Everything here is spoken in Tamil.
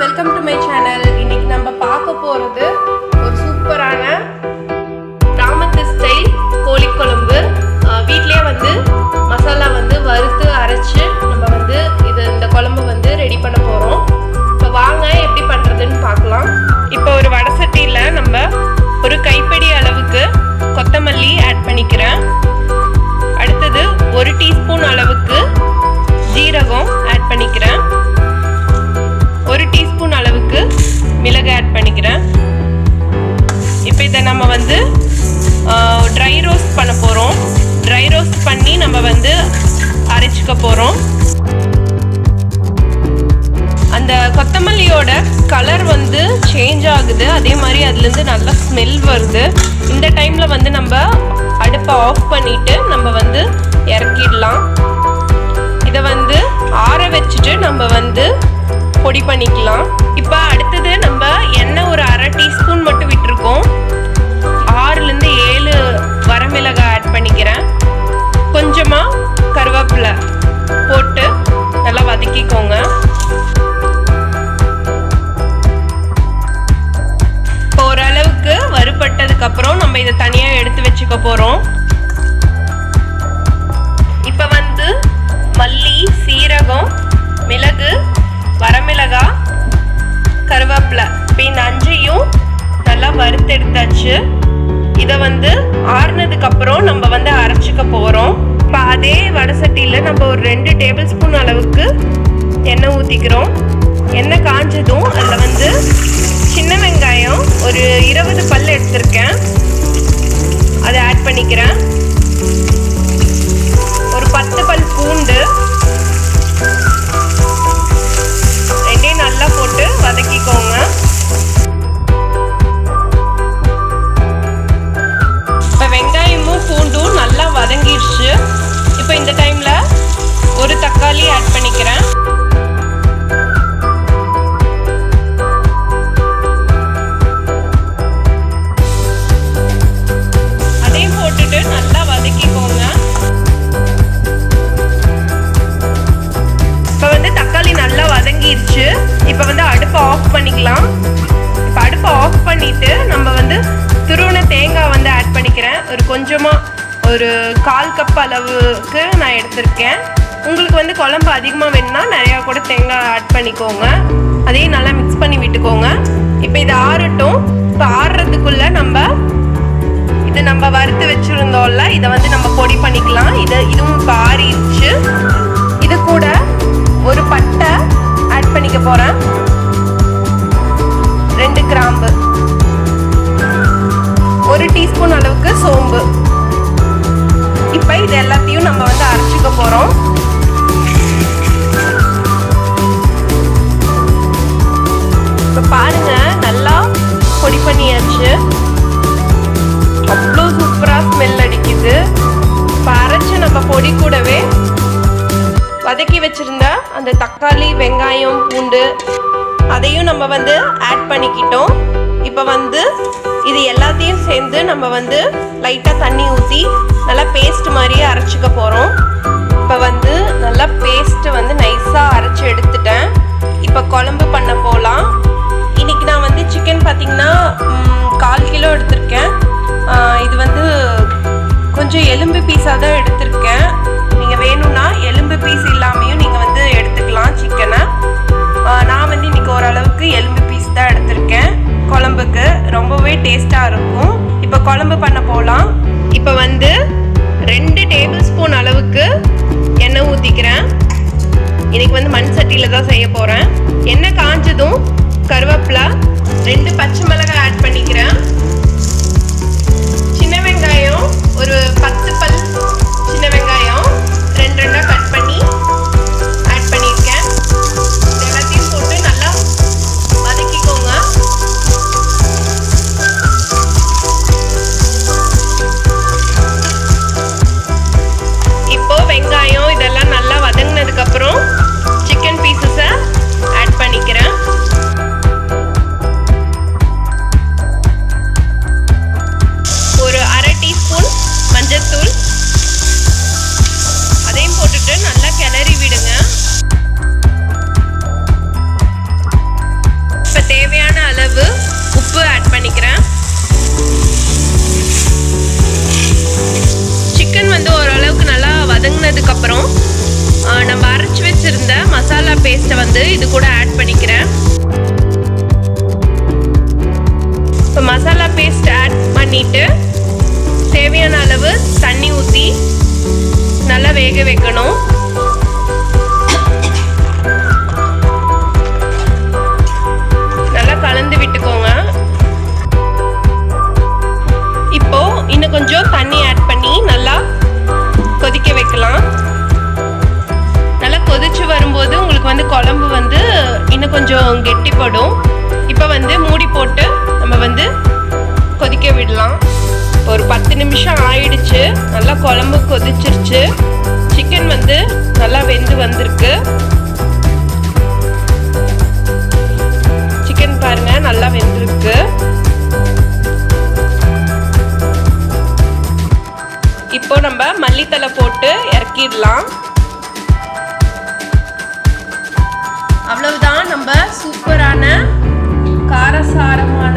வெல்கம் டு மை சேனல் இன்னைக்கு நம்ம பார்க்க போறது ஒரு சூப்பரான கிராமத்து ஸ்டைல் கோழி குழம்பு. வீட்டிலே வந்து வந்து ட்ரை ரோஸ்ட் பண்ண போகிறோம் ட்ரை ரோஸ்ட் பண்ணி நம்ம வந்து அரைச்சிக்க போகிறோம் அந்த கொத்தமல்லியோட கலர் வந்து சேஞ்ச் ஆகுது. அதே மாதிரி அதுலேருந்து நல்ல ஸ்மெல் வருது. இந்த டைமில் வந்து நம்ம அடுப்பை ஆஃப் பண்ணிட்டு நம்ம வந்து இறக்கிடலாம். இதை வந்து ஆற வச்சுட்டு நம்ம வந்து பொடி பண்ணிக்கலாம். இப்போ வதக்கிக்கோங்க ஓரளவுக்கு வறுபட்டதுக்கு அப்புறம் நம்ம இதை தனியாக எடுத்து வச்சுக்க போகிறோம் இப்போ வந்து மல்லி சீரகம் மிளகு வரமிளகா கருவேப்பிலை. இப்போ இந்த அஞ்சையும் நல்லா வறுத்தெடுத்தாச்சு. இதை வந்து ஆறுனதுக்கு அப்புறம் நம்ம வந்து அரைச்சிக்க போகிறோம் எண்ணெய் ஊற்றிக்கிறோம் எண்ணெய் காஞ்சதும் அதில் வந்து சின்ன வெங்காயம் ஒரு இருபது பல் எடுத்திருக்கேன். அதை ஆட் பண்ணிக்கிறேன். கப் அளவுக்கு நான் எடுத்திருக்கேன். உங்களுக்கு வந்து குழம்பு அதிகமாக வேணும்னா நிறையா கூட தேங்காய் ஆட் பண்ணிக்கோங்க. அதையும் நல்லா மிக்ஸ் பண்ணி விட்டுக்கோங்க. இப்போ இது ஆறட்டும். இப்போ ஆறுறதுக்குள்ளே நம்ம இது நம்ம வறுத்து வச்சுருந்தோம்ல இதை வந்து நம்ம பொடி பண்ணிக்கலாம். இது இதுவும் இப்போ ஆறிடுச்சு இது கூட ஒரு பட்டை ஆட் பண்ணிக்க போகிறேன் இப்போ இது எல்லாத்தையும் நம்ம வந்து அரைச்சிக்க போகிறோம் இப்போ பாருங்க நல்லா பொடி பண்ணியாச்சு. அவ்வளோ சூப்பராக ஸ்மெல் அடிக்குது. இப்போ அரைச்சு நம்ம பொடி கூடவே வதக்கி வச்சிருந்த அந்த தக்காளி வெங்காயம் பூண்டு அதையும் நம்ம வந்து ஆட் பண்ணிக்கிட்டோம். இப்போ வந்து இது எல்லாத்தையும் சேர்ந்து நம்ம வந்து லைட்டாக தண்ணி ஊற்றி நல்லா பேஸ்ட் மாதிரியே அரைச்சிக்க போகிறோம் இப்போ வந்து நல்லா பேஸ்ட்டு வந்து நைஸாக அரைச்சி எடுத்துட்டேன். இப்போ குழம்பு பண்ண போகலாம் ரொம்பவே டேஸ்ட்டாக இருக்கும். இப்போ குழம்பு பண்ண போகலாம் இப்போ வந்து ரெண்டு டேபிள் ஸ்பூன் அளவுக்கு எண்ணெய் ஊற்றிக்கிறேன் இன்றைக்கி வந்து மண் சட்டியில் தான் செய்ய போகிறேன் எண்ணெய் காஞ்சதும் கருவேப்பிலை ரெண்டு பச்சை மிளகாய் ஆட் பண்ணிக்கிறேன். சின்ன வெங்காயம் ஒரு பத்து உப்பு ஆட் பண்ணிக்கிறேன். சிக்கன் வந்து ஓரளவுக்கு நல்லா வதங்கினதுக்கப்புறம் நம்ம அரைச்சி வச்சுருந்த மசாலா பேஸ்ட்டை வந்து இது கூட ஆட் பண்ணிக்கிறேன். இப்போ மசாலா பேஸ்ட் ஆட் பண்ணிவிட்டு தேவையான அளவு தண்ணி ஊற்றி நல்லா வேக வைக்கணும். இன்னும் கொஞ்சம் கெட்டிப்படும். இப்போ வந்து மூடி போட்டு நம்ம வந்து கொதிக்க விடலாம். ஒரு பத்து நிமிஷம் ஆயிடுச்சு. நல்லா குழம்பு கொதிச்சிருச்சு. சிக்கன் வந்து நல்லா வெந்து வந்திருக்கு. சிக்கன் பாருங்க நல்லா வெந்திருக்கு. இப்போ நம்ம மல்லித்தலை போட்டு இறக்கிடலாம். அவ்வளவுதான். சூப்பரான காரசாரமான